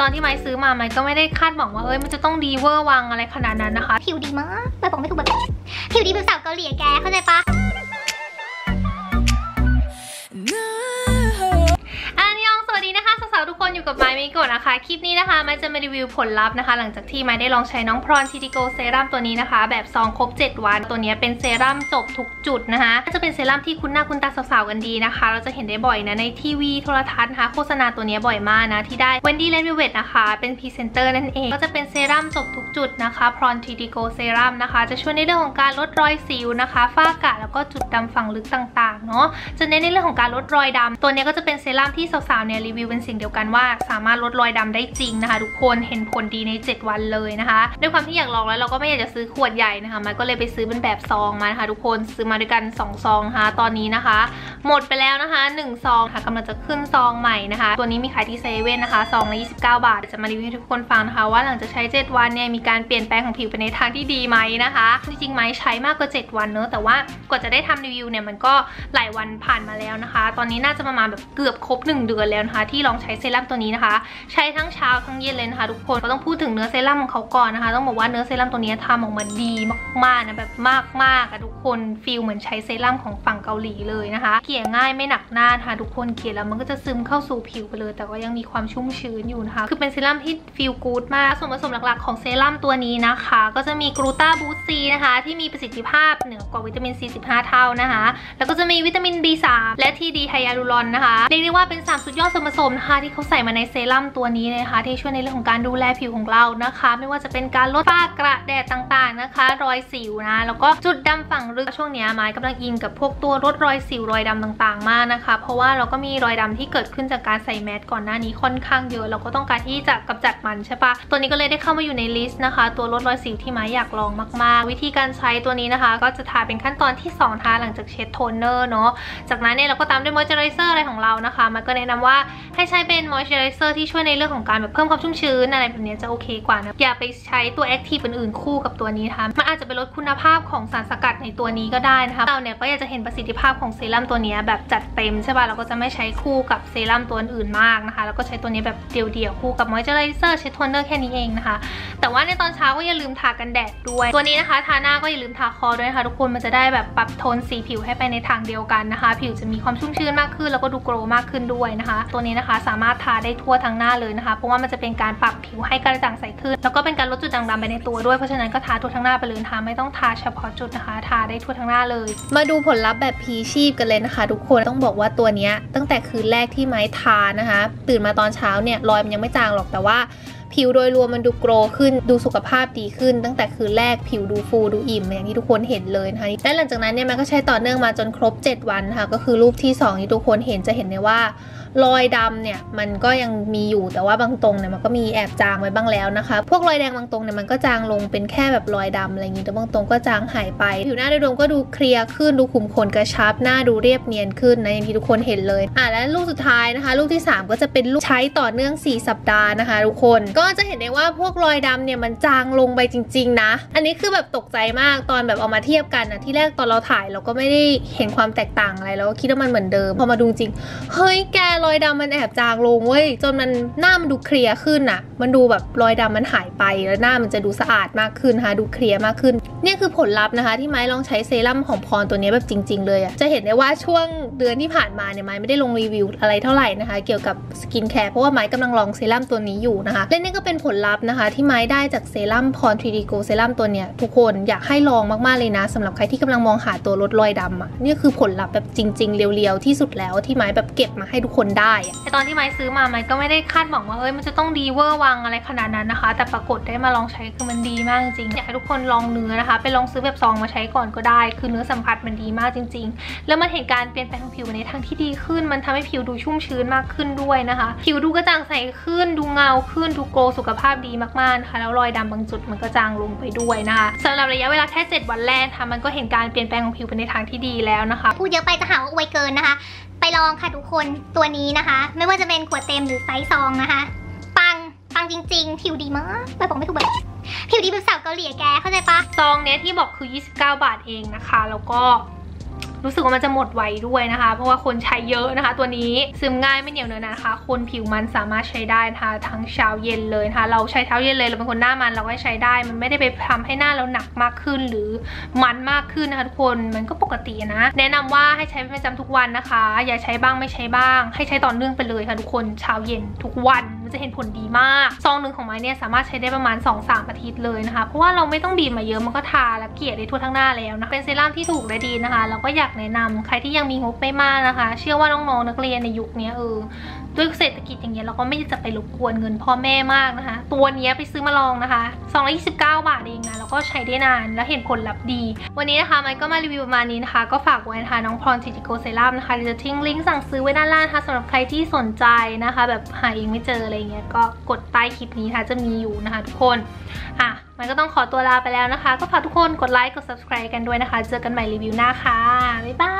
ตอนที่ไมค์ซื้อมาไมค์ก็ไม่ได้คาดหวังว่าเอ้ยมันจะต้องดีเวอร์วังอะไรขนาดนั้นนะคะ ผิวดีมากไปบอกไม่ถูกแบบผิวดีแบบสาวเกาหลีแกเข้าใจปะ กับไมค์มิโกะนะคะ คลิปนี้นะคะไมค์จะมารีวิวผลลัพธ์นะคะ หลังจากที่ไมค์ได้ลองใช้น้อง POND'S 3D Glow Serum ตัวนี้นะคะ แบบซองครบ 7 วัน ตัวนี้เป็นเซรั่มจบทุกจุดนะคะจะเป็นเซรั่มที่คุ้นหน้าคุ้นตาสาวๆกันดีนะคะ เราจะเห็นได้บ่อยนะในทีวีโทรทัศน์นะคะโฆษณาตัวนี้บ่อยมากนะที่ได้เวนดี้เลนวิเวตนะคะ เป็นพรีเซนเตอร์นั่นเอง ก็จะเป็นเซรั่มจบทุกจุดนะคะ POND'S 3D Glow Serum นะคะ จะช่วยในเรื่องของการลดรอยสิวนะคะฝ้ากระแล้วก็จุดดำฝังลึกต่างๆเนาะจะเน้นในเรื่องของการลดรอยดำตัวนี้ก็จะเป็นเซรั่มที่สาวๆเนี่ยรีวิวเป็นสิ่งเดียวกันว่าสามารถลดรอยดำได้จริงนะคะ ทุกคนเห็นผลดีใน 7 วันเลยนะคะ ด้วยความที่อยากลองแล้วเราก็ไม่อยากจะซื้อขวดใหญ่นะคะมันก็เลยไปซื้อเป็นแบบซองมานะคะทุกคนซื้อมาด้วยกัน 2 ซองนะคะตอนนี้นะคะ หมดไปแล้วนะคะ1ซองค่ะกำลังจะขึ้นซองใหม่นะคะ ตัวนี้มีขายที่เซเว่นนะคะซองละ29 บาท จะมารีวิวให้ทุกคนฟังนะคะว่าหลังจากใช้ 7 วันเนี่ยมีการเปลี่ยนแปลงของผิวไปในทางที่ดีไหมนะคะ จริงๆไหมใช้มากกว่า 7 วันเนอะแต่ว่ากว่าจะได้ทำรีวิวเนี่ยมันก็หลายวันผ่านมาแล้วนะคะ ตอนนี้น่าจะประมาณแบบเกือบครบ 1 เดือนแล้วนะคะ ที่ลองใช้เซรั่มตัวนี้นะคะ ใช้ทั้งเช้าทั้งเย็นเลยนะคะทุกคนก็ต้องพูดถึงเนื้อเซรั่มของเขาก่อนนะคะ ต้องบอกว่าเนื้อเซรั่มตัวนี้ทำออกมาดีมากๆนะแบบมากๆอะทุกคนฟีลเหมือนใช้เซรั่มของฝั่งเกาหลีเลยนะคะ เกลี่ยง่ายไม่หนักหน้านะคะทุกคนเกลี่ยแล้วมันก็จะซึมเข้าสู่ผิวไปเลย แต่ก็ยังมีความชุ่มชื้นอยู่นะคะคือเป็นเซรั่มที่ฟีลกู๊ดมากส่วนผสมหลักๆของเซรั่มตัวนี้นะคะ ก็จะมีกรูตาบูสซีนะคะ ที่มีประสิทธิภาพเหนือกว่าวิตามินซี15เท่านะคะ แล้วก็จะมีวิตามิน B3 และทีดีไฮยาลูรอนนะคะเรียกได้ว่าเป็น3สุดยอดส่วนผสมนะคะที่เขาใส่มาในเซรั่มตัวนี้นะคะ ที่ช่วยในเรื่องของการดูแลผิวของเรานะคะ ไม่ว่าจะเป็นการลดฝ้ากระแดดต่างๆนะคะ รอยสิวนะ แล้วก็จุดดำฝั่งลึกช่วงนี้ไม้กำลังอินกับพวกตัวลดรอยสิวรอยดำต่างๆ มากนะคะ เพราะว่าเราก็มีรอยดำที่เกิดขึ้นจากการใส่แมสก่อนหน้านี้ค่อนข้างเยอะ เราก็ต้องการที่จะกำจัดมันใช่ปะตัวนี้ก็เลยได้เข้ามาอยู่ในลิสต์นะคะ ตัวลดรอยสิวที่ไม้อยากลองมากๆ วิธีการใช้ตัวนี้นะคะ ก็จะทาเป็นขั้นตอนที่ 2 ทาหลังจากเช็ดโทนเนอร์เนาะจากนั้นเนี่ยเราก็ตามด้วยมอยเจอไรเซอร์อะไรของเรานะคะมันก็แนะนำว่าให้ใช้เป็นมอยเจอไรเซอร์ที่ช่วยในเรื่องของการแบบเพิ่มความชุ่มชื้นอะไรแบบนี้จะโอเคกว่านะ อย่าไปใช้ตัว active อื่นๆคู่กับตัวนี้นะคะมันอาจจะไปลดคุณภาพของสารสกัดในตัวนี้ก็ได้นะคะเราเนี่ยก็อยากจะเห็นประสิทธิภาพของเซรั่มตัวนี้แบบจัดเต็มใช่ป่ะเราก็จะไม่ใช้คู่กับเซรั่มตัวอื่นมากนะคะ แล้วก็ใช้ตัวนี้แบบเดี่ยวๆคู่กับมอยเจอไรเซอร์เช็ดโทนเนอร์แค่นี้เองนะคะ แต่ว่าในตอนเช้าก็อย่าลืมทากันแดดด้วย ตัวนี้นะคะทาหน้าก็อย่าลืมทาคอด้วยนะคะทุกคนมันจะได้แบบปรับโทนสีผิวให้ไปในทางเดียวกันนะคะ ผิวจะมีความชุ่มชื้นมากขึ้น แล้วก็ดูโกลมากขึ้นด้วยนะคะ ตัวนี้นะคะสามารถทาได้ทั่วทั้งหน้าเลยนะคะ เพราะว่ามันจะเป็นการปรับผิวให้กระจ่างใสขึ้น แล้วก็เป็นการลดจุดด่างดำไปในตัวด้วย เพราะฉะนั้นก็ทาทั่วทั้งหน้าไปเลยนะคะไม่ต้องทาเฉพาะจุดนะคะ ทาได้ทั่วทั้งหน้าเลย มาดูผลลัพธ์แบบพีชีพกันเลยนะคะ ทุกคน ต้องบอกว่าตัวนี้ตั้งแต่คืนแรกที่ไม้ทานะคะ ตื่นมาตอนเช้าเนี่ยรอยมันยังไม่จางหรอก แต่ว่าผิวโดยรวมมันดูโกรขึ้นดูสุขภาพดีขึ้น ตั้งแต่คืนแรกผิวดูฟูดูอิ่มอย่างที่ทุกคนเห็นเลยนะคะและหลังจากนั้นเนี่ยมันก็ใช้ต่อเนื่องมาจนครบ 7 วันค่ะก็คือรูปที่2ที่ทุกคนเห็นจะเห็นได้ว่า รอยดำเนี่ยมันก็ยังมีอยู่แต่ว่าบางตรงเนี่ยมันก็มีแอบจางไว้บ้างแล้วนะคะ พวกรอยแดงบางตรงเนี่ยมันก็จางลงเป็นแค่แบบรอยดำอะไรอย่างงี้แต่บางตรงก็จางหายไป ผิวหน้าโดยรวมก็ดูเคลียร์ขึ้นดูขุมขนกระชับหน้าดูเรียบเนียนขึ้นนะอย่างที่ทุกคนเห็นเลยอะและลูกสุดท้ายนะคะ ลูกที่ 3 ก็จะเป็นลูกใช้ต่อเนื่อง 4 สัปดาห์นะคะ ทุกคนก็จะเห็นได้ว่าพวกรอยดำเนี่ยมันจางลงไปจริง ๆ นะ อันนี้คือแบบตกใจมากตอนแบบเอามาเทียบกันนะที่แรกตอนเราถ่ายเราก็ไม่ได้เห็นความแตกต่างอะไรเราก็คิดว่ามันเหมือนเดิมพอมาดูจริงเฮ้ยแกรอยดำมันแอบจางลงเว้ยจนมันหน้ามันดูเคลียร์ขึ้นอะมันดูแบบรอยดำมันหายไปแล้วหน้ามันจะดูสะอาดมากขึ้นฮะดูเคลียร์มากขึ้น เนี่ยคือผลลัพธ์นะคะ ที่ไม้ลองใช้เซรั่มของพรตัวนี้แบบจริง ๆ เลยอะจะเห็นได้ว่าช่วงเดือนที่ผ่านมาเนี่ยไม้ไม่ได้ลงรีวิวอะไรเท่าไหร่นะคะ เกี่ยวกับสกินแคร์เพราะว่าไม้กำลังลองเซรั่มตัวนี้อยู่นะคะและนี่ก็เป็นผลลัพธ์นะคะ ที่ไม้ได้จากเซรั่ม POND'S 3D Glow Serum ตัวเนี้ยทุกคนอยากให้ลองมากๆเลยนะสำหรับใครที่กำลังมองหาตัวลดรอยดำอะนี่คือผลลัพธ์แบบจริง ๆ real ๆที่สุดแล้วที่ไม้แบบเก็บมาให้ทุกคนได้อะตอนที่ไม้ซื้อมาไม้ก็ไม่ได้คาดหวังว่าเอ้ยมันจะต้องดีเวอร์วังอะไรขนาดนั้นนะคะ แต่ปรากฏได้มาลองใช้คือมันดีมากจริงอยากให้ทุกคนลองเนื้อนะคะไปลองซื้อแบบซองมาใช้ก่อนก็ได้ คือเนื้อสัมผัสมันดีมากจริง ๆ แล้วมันเห็นการเปลี่ยนแปลงของผิวในทางที่ดีขึ้น มันทำให้ผิวดูชุ่มชื้นมากขึ้นด้วยนะคะ ผิวดูกระจ่างใสขึ้น ดูเงาขึ้น ดูโกสุขภาพดีมากๆนะคะ แล้วรอยดำบางจุดมันก็จางลงไปด้วยนะคะสำหรับระยะเวลาแค่ 7 วันแรกค่ะ มันก็เห็นการเปลี่ยนแปลงของผิวไปในทางที่ดีแล้วนะคะ พูดเยอะไปจะหาว่าอวยเกินนะคะ ไปลองค่ะทุกคนตัวนี้นะคะ ไม่ว่าจะเป็นขวดเต็มหรือไซส์ซองนะคะ ปังปังจริง ๆ ผิวดีมากไปบอกไม่ถูกแบบ ผิวดีแบบสาวเกาหลีอะแกเข้าใจปะซองเนี้ยที่บอกคือ 29 บาทเองนะคะ แล้วก็รู้สึกว่ามันจะหมดไวด้วยนะคะ เพราะว่าคนใช้เยอะนะคะ ตัวนี้ซึมง่ายไม่เหนียวเนอะนะคะ คนผิวมันสามารถใช้ได้นะคะทั้งเช้าเย็นเลยนะคะ เราใช้เช้าเย็นเลยเราเป็นคนหน้ามันเราก็ใช้ได้ มันไม่ได้ไปทำให้หน้าเราหนักมากขึ้น หรือมันมากขึ้นนะคะทุกคนมันก็ปกตินะ แนะนำว่าให้ใช้เป็นประจำทุกวันนะคะ อย่าใช้บ้างไม่ใช้บ้าง ให้ใช้ต่อเนื่องไปเลยค่ะทุกคนเช้าเย็นทุกวัน มันจะเห็นผลดีมากซองหนึ่งของไม้เนี่ยสามารถใช้ได้ประมาณ 2-3 อาทิตย์เลยนะคะ เพราะว่าเราไม่ต้องบีบมาเยอะมันก็ทาและเกลี่ยได้ทั่วทั้งหน้าแล้วนะเป็นเซรั่มที่ถูกและดีนะคะแล้วก็อยากแนะนำใครที่ยังมีงบไม่มากนะคะ เชื่อว่าน้องๆนักเรียนในยุคนี้เออด้วยเศรษฐกิจอย่างเงี้ยเราก็ไม่จะไปรบกวนเงินพ่อแม่มากนะคะ ตัวนี้ไปซื้อมาลองนะคะ229 บาทเองนะ แล้วก็ใช้ได้นานแล้วเห็นผลลัพธ์ดี วันนี้นะคะมันก็มารีวิวประมาณนี้นะคะ ก็ฝากไว้นะคะน้องพรจิติโกเซรั่มนะคะเดี๋ยวจะทิ้งลิงก์สั่งซื้อไว้ด้านล่างนะคะสำหรับใครที่สนใจนะคะ แบบหาเองไม่เจออะไรเงี้ยก็กดใต้คลิปนี้นะคะจะมีอยู่นะคะทุกคนอะมันก็ต้องขอตัวลาไปแล้วนะคะ ก็ฝากทุกคนกดไลค์กด subscribe กันด้วยนะคะ เจอกันใหม่รีวิวหน้าค่ะบ๊ายบาย